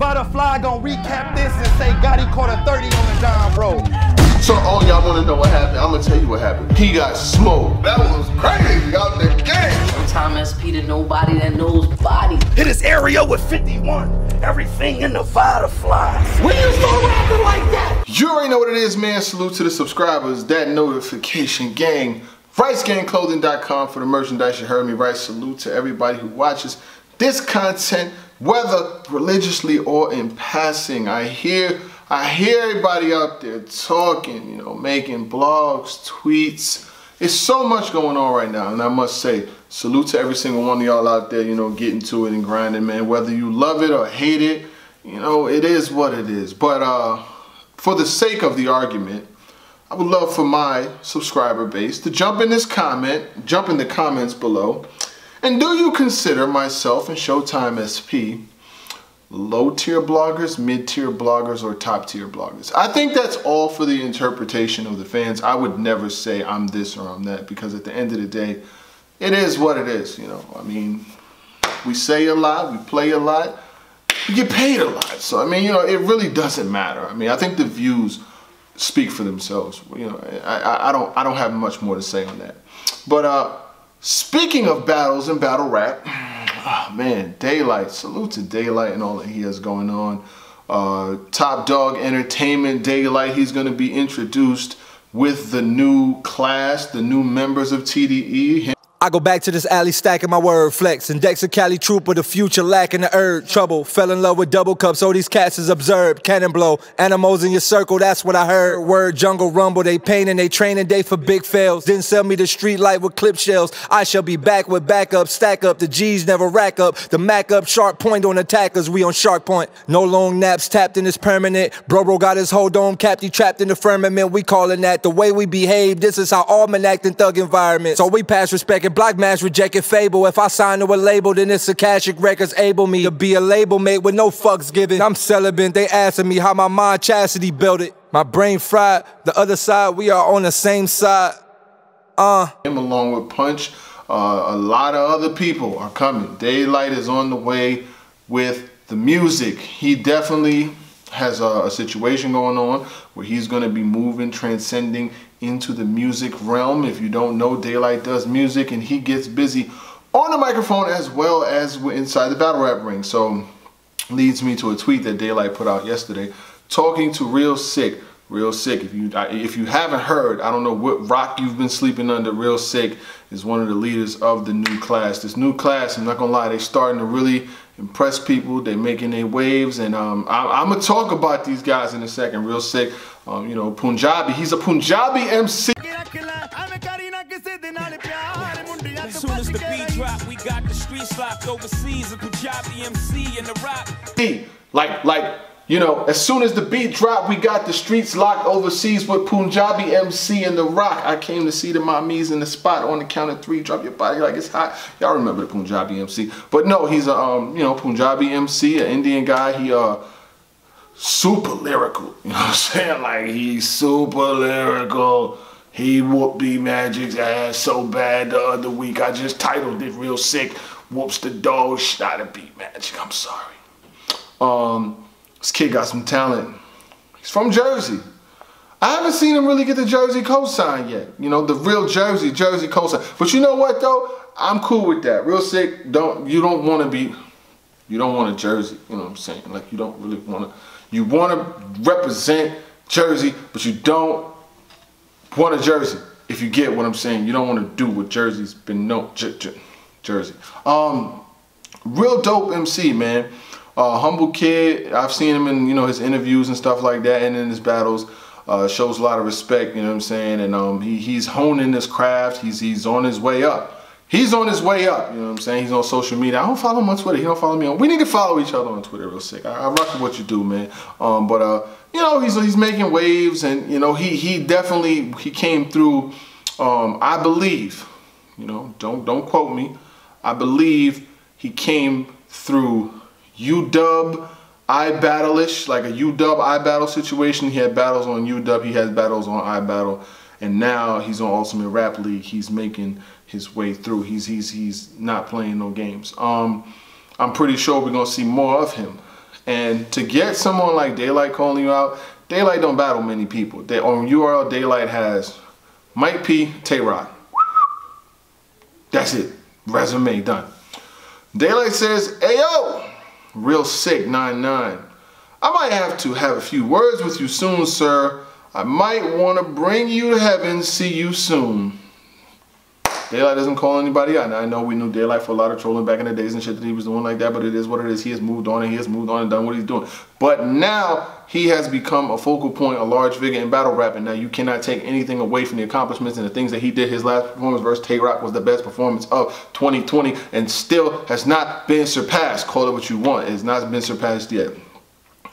Vada Fly gonna recap this and say Gotti caught a 30 on the John Bro. So all y'all wanna know what happened, I'm gonna tell you what happened. He got smoked. That was crazy out the game. Time SP to nobody that knows body. Hit his area with 51. Everything in the butterfly. When you start rapping like that? You already know what it is, man. Salute to the subscribers, that notification gang. RiceGangClothing.com for the merchandise. You heard me right. Salute to everybody who watches this content, whether religiously or in passing. I hear I hear everybody out there talking, you know, making blogs, tweets. It's so much going on right now, and I must say, salute to every single one of y'all out there, you know, getting to it and grinding, man. Whether you love it or hate it, you know, it is what it is. But uh, for the sake of the argument, I would love for my subscriber base to jump in this comment, jump in the comments below, and do you consider myself and Showtime SP low tier bloggers, mid tier bloggers, or top tier bloggers. I think that's all for the interpretation of the fans. I would never say I'm this or I'm that because at the end of the day, it is what it is. You know, I mean, we say a lot, we play a lot, we get paid a lot. So I mean, you know, it really doesn't matter. I mean, I think the views speak for themselves. You know, I, I don't I don't have much more to say on that. But uh, speaking of battles and battle rap oh, man, Daylyt. Salute to Daylyt and all that he has going on. Uh, Top Dog Entertainment, Daylyt, He's going to be introduced with the new class, the new members of TDE. I go back to this alley stacking my word flex. And Dexter Cali Trooper, the future lacking the herb. Trouble, fell in love with double cups, all these cats is observed. Cannon blow, animals in your circle, that's what I heard. Word jungle rumble, they painting, they training day for big fails. Didn't sell me the street light with clip shells. I shall be back with backup, stack up. The G's never rack up. The Mac up, sharp point on attackers, we on shark point. No long naps tapped in this permanent. Bro, bro got his whole dome capped, he trapped in the firmament. We calling that the way we behave. This is how all men act in thug environments. So we pass respect Block Mass rejected Fable. If I sign to a label, then it's Akashic Records able me to be a label mate with no fucks given. I'm celibate, they asking me how my mind chastity built it. My brain fried, the other side, we are on the same side. Uh. Him along with Punch, uh, a lot of other people are coming. Daylight is on the way with the music. He definitely has a, a situation going on where he's going to be moving, transcending into the music realm. If you don't know, Daylyt does music and he gets busy on the microphone as well as inside the battle rap ring. So leads me to a tweet that Daylyt put out yesterday talking to Real Sikh. Real Sikh, If you if you haven't heard, I don't know what rock you've been sleeping under. Real Sikh is one of the leaders of the new class. This new class, I'm not gonna lie, they're starting to really impress people. They're making their waves, and um, I, am gonna talk about these guys in a second. Real Sikh. Um, you know, Punjabi. He's a Punjabi MC. As soon as the beat drop, we got the streets locked overseas. A Punjabi MC in the rock. Like, like, you know, as soon as the beat dropped, we got the streets locked overseas with Punjabi MC and The Rock. I came to see the mommies in the spot on the count of three. Drop your body like it's hot. Y'all remember the Punjabi MC. But no, he's a, um, you know, Punjabi MC, an Indian guy. He, uh, super lyrical. You know what I'm saying? Like, he's super lyrical. He whooped B Magic's ass so bad the other week. I just titled it Real Sikh. Whoops the dog shot at B Magic. I'm sorry. Um, this kid got some talent. He's from Jersey. I haven't seen him really get the Jersey cosign yet. You know, the real Jersey, Jersey cosign. But you know what though? I'm cool with that. Real Sikh, don't you don't want to be you don't want a jersey, you know what I'm saying? Like you don't really want to you want to represent Jersey, but you don't want a jersey. If you get what I'm saying, you don't want to do what Jersey's been known. Jersey. Um, real dope MC, man. Uh, humble kid. I've seen him in you know his interviews and stuff like that, and in his battles. Uh, shows a lot of respect. You know what I'm saying? And um, he he's honing this craft. He's he's on his way up he's on his way up. You know what I'm saying? He's on social media. I don't follow him on Twitter. He don't follow me on. We need to follow each other on Twitter Real Sikh. I, I rock what you do, man. Um, but uh, you know, he's he's making waves, and you know, he he definitely he came through. Um, I believe, you know, don't don't quote me. I believe he came through UW iBattle-ish, like a UW iBattle situation. He had battles on UW. He has battles on iBattle and now he's on Ultimate Rap League. He's making his way through. He's he's he's not playing no games. Um, I'm pretty sure we're gonna see more of him. And to get someone like Daylyt calling you out, Daylyt don't battle many people. They, on URL, Daylyt has Mike P, Tay Roc. That's it. Resume done. Daylyt says, Ayo, Real Sikh 99. I might have to have a few words with you soon, sir. I might want to bring you to heaven. See you soon. Daylyt doesn't call anybody out. Now, I know we knew Daylyt for a lot of trolling back in the days and shit that he was doing like that, but it is what it is. He has moved on and he has moved on and done what he's doing. But now he has become a focal point, a large figure in battle rap, and now you cannot take anything away from the accomplishments and the things that he did. His last performance versus Tay Roc was the best performance of 2020 and still has not been surpassed. Call it what you want. It's not been surpassed yet.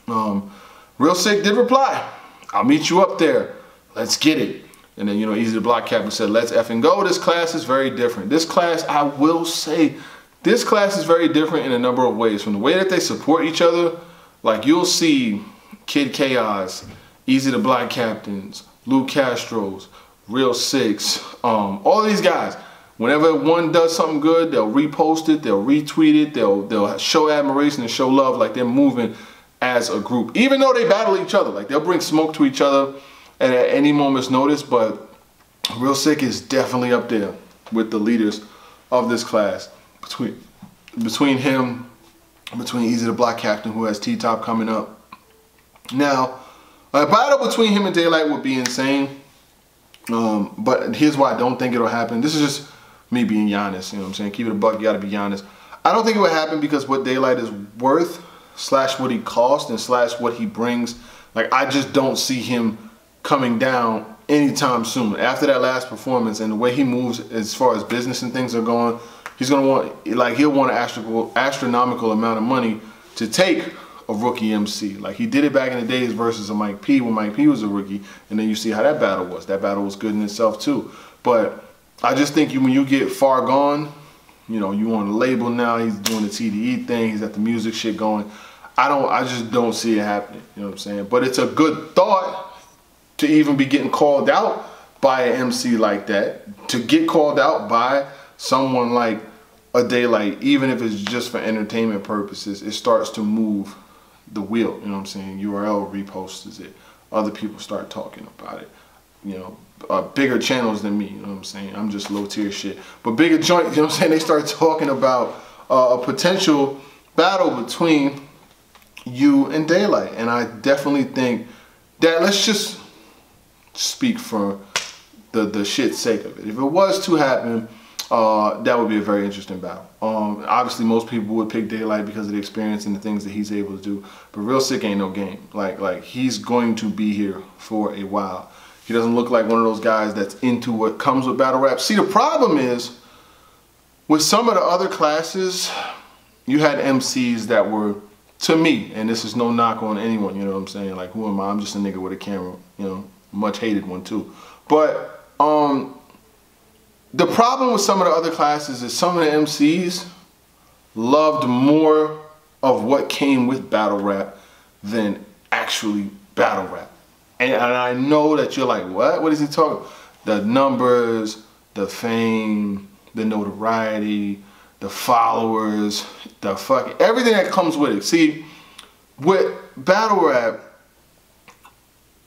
Um, Real Sikh did reply, I'll meet you up there. Let's get it. And then, you know, Eazy the Block Captain said, let's effing go. This class is very different. This class, I will say, this class is very different in a number of ways. From the way that they support each other, like you'll see Kid Chaos, Eazy the Block Captains, Lu Castro's, Real Six, um, all these guys. Whenever one does something good, they'll repost it, they'll retweet it, they'll they'll show admiration and show love like they're moving as a group. Even though they battle each other, like they'll bring smoke to each other at any moment's notice, but Real Sikh is definitely up there with the leaders of this class. Between between him, between Eazy the Block Captain, who has T-Top coming up. Now, a battle between him and Daylyt would be insane. Um, but here's why I don't think it'll happen. This is just me being Giannis, you know what I'm saying? Keep it a buck, you gotta be Giannis. I don't think it would happen because what Daylyt is worth, slash what he cost, and slash what he brings, like I just don't see him coming down anytime soon. After that last performance and the way he moves as far as business and things are going, he's gonna want like he'll want an astronomical amount of money to take a rookie MC. Like he did it back in the days versus a Mike P when Mike P was a rookie, and then you see how that battle was. That battle was good in itself too. But I just think you when you get far gone, you know, you on the label now, he's doing the TDE thing, he's got the music shit going. I don't I just don't see it happening. You know what I'm saying? But it's a good thought to even be getting called out by an MC like that, to get called out by someone like a Daylyt, even if it's just for entertainment purposes, it starts to move the wheel. You know what I'm saying? URL reposts it. Other people start talking about it. You know, uh, bigger channels than me. You know what I'm saying? I'm just low tier shit. But bigger joint. You know what I'm saying? They start talking about uh, a potential battle between you and Daylyt, and I definitely think that let's just speak for the the shit's sake of it. If it was to happen, uh, that would be a very interesting battle. Um, obviously, most people would pick Daylyt because of the experience and the things that he's able to do. But Real Sikh ain't no game. Like like he's going to be here for a while. He doesn't look like one of those guys that's into what comes with battle rap. See, the problem is with some of the other classes, you had MCs that were, to me, and this is no knock on anyone, you know what I'm saying? Like, who am I? I'm just a nigga with a camera, you know much hated one too. But um, the problem with some of the other classes is some of the MCs loved more of what came with battle rap than actually battle rap. And, and I know that you're like, what? What is he talking? The numbers, the fame, the notoriety, the followers, the fucking everything that comes with it. See, with battle rap,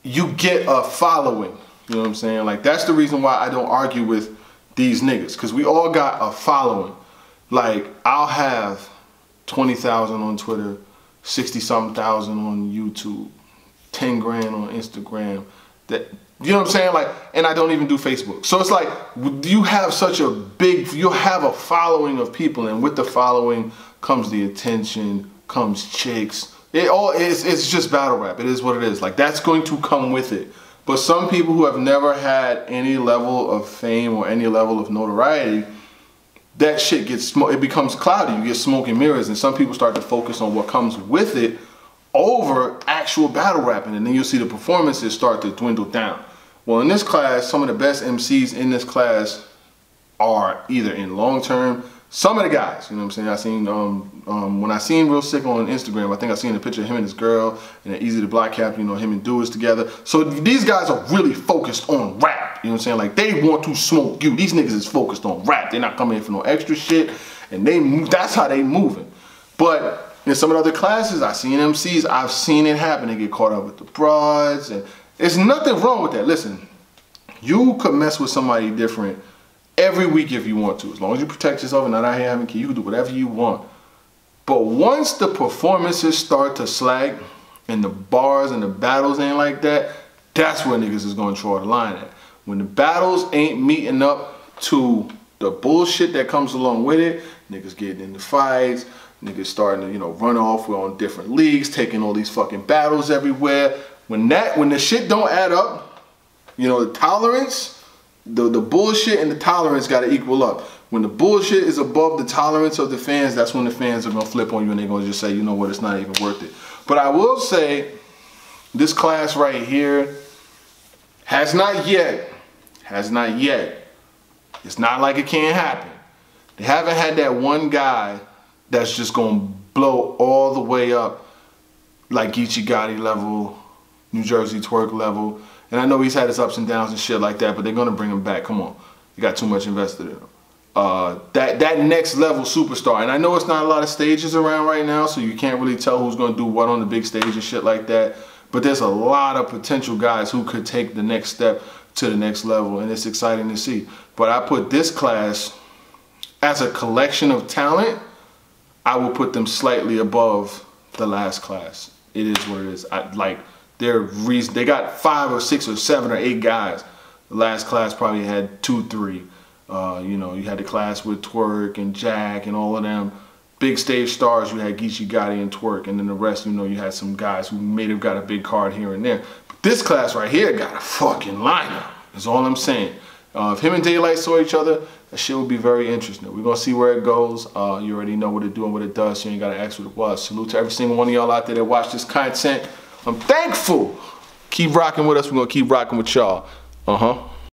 you get a following. You know what I'm saying? Like that's the reason why I don't argue with these niggas because we all got a following. Like I'll have 20,000 on Twitter, 60 something thousand on YouTube, 10 grand on Instagram. That you know what I'm saying? Like, and I don't even do Facebook. So it's like you have such a big, you have a following of people, and with the following comes the attention, comes chicks, it all is it's just battle rap. It is what it is. Like that's going to come with it. But some people who have never had any level of fame or any level of notoriety, that shit gets it becomes cloudy. You get smoke and mirrors, and some people start to focus on what comes with it over actual battle rapping, and then you'll see the performances start to dwindle down. Well, in this class, some of the best MCs in this class are either in long term some of the guys, you know what I'm saying? I seen um, um, when I seen Real Sikh on Instagram, I think I seen a picture of him and his girl and an Eazy the Block Cap, you know, him and Duas together. So these guys are really focused on rap. You know what I'm saying? Like they want to smoke you. These niggas is focused on rap. They're not coming in for no extra shit. And they move, that's how they moving. But in some of the other classes, I seen MCs, I've seen it happen. They get caught up with the broads, and there's nothing wrong with that. Listen, you could mess with somebody different every week if you want to. As long as you protect yourself and not out here having kids, you can do whatever you want. But once the performances start to slag and the bars and the battles ain't like that, that's where niggas is gonna draw the line at. When the battles ain't meeting up to the bullshit that comes along with it, niggas getting into fights, niggas starting to, you know, run off, we're on different leagues, taking all these fucking battles everywhere. When that when the shit don't add up, you know, the tolerance, the, the bullshit and the tolerance gotta equal up. When the bullshit is above the tolerance of the fans, that's when the fans are gonna flip on you and they're gonna just say, you know what, it's not even worth it. But I will say, this class right here has not yet, has not yet, it's not like it can't happen. They haven't had that one guy that's just gonna blow all the way up like Geechi Gotti level, Nu Jerzey Twork level. And I know he's had his ups and downs and shit like that, but they're gonna bring him back. Come on, you got too much invested in him. Uh, that that next level superstar, and I know it's not a lot of stages around right now, so you can't really tell who's gonna do what on the big stage and shit like that. But there's a lot of potential guys who could take the next step to the next level, and it's exciting to see. But I put this class as a collection of talent. I will put them slightly above the last class. It is what it is. I, like they're reason they got five or six or seven or eight guys. The last class probably had two, three. Uh, you know, you had the class with Twork and Jack and all of them. Big stage stars, you had Geechi Gotti and Twork, and then the rest, you know, you had some guys who may have got a big card here and there. But this class right here got a fucking lineup. That's all I'm saying. Uh, if him and Daylyt saw each other, that shit would be very interesting. We're gonna see where it goes. Uh, you already know what it do and what it does, so you ain't gotta ask what it was. Salute to every single one of y'all out there that watch this content. I'm thankful. Keep rocking with us. We're gonna keep rocking with y'all. Uh-huh.